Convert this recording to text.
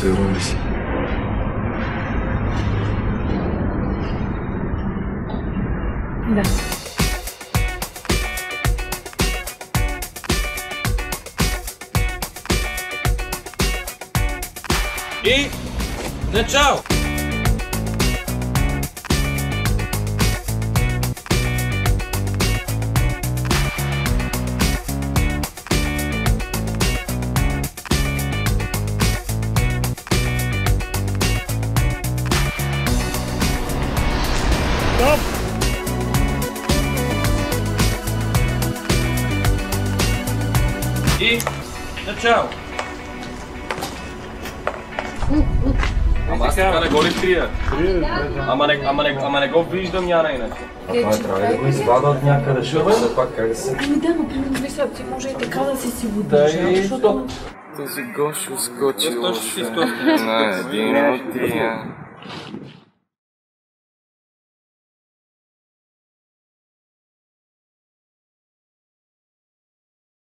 Сигурен ли си? Да. И начало! И начало! Ама аз така не го ли крия? Ама не, ама не, ама не го виждам Яна иначе. А това трябва да го извада от някъде, защото все пак как да се... Ами да, но примерно мисля, ти може и така да си си го държал, защото... Този Гошо скочил. Защо ще си скочи? На един от тия.